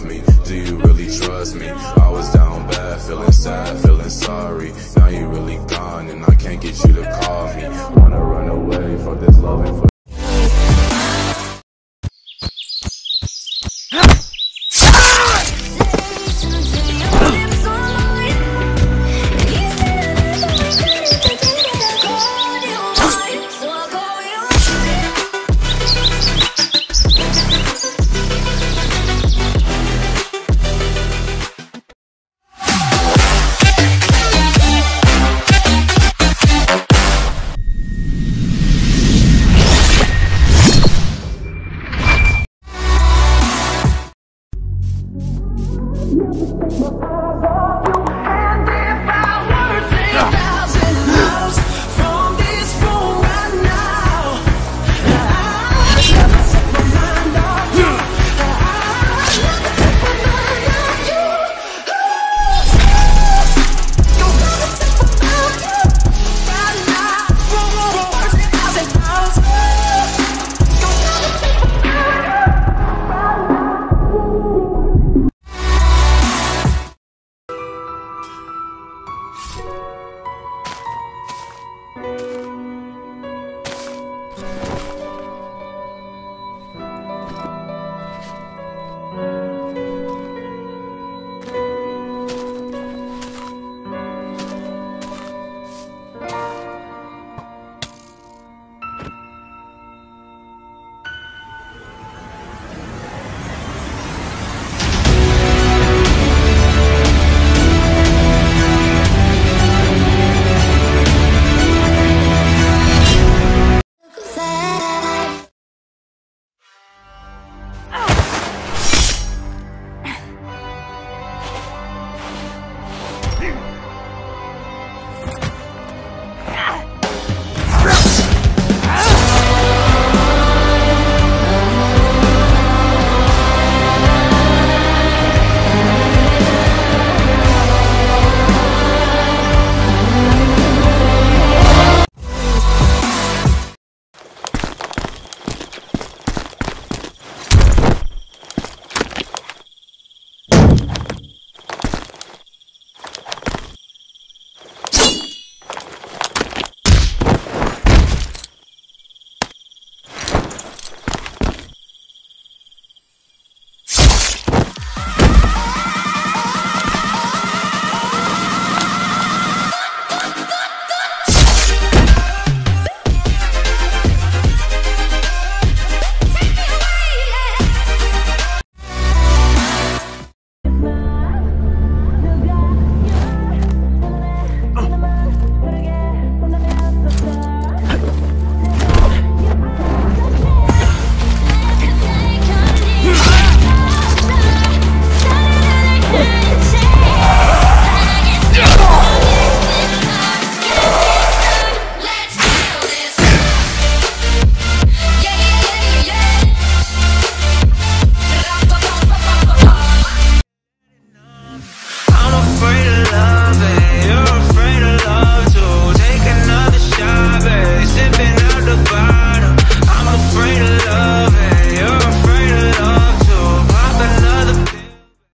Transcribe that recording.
love me? Do you really trust me? I was down bad, feeling sad, feeling sorry. Now you really gone and I can't get you to call me. Wanna run away from this loving for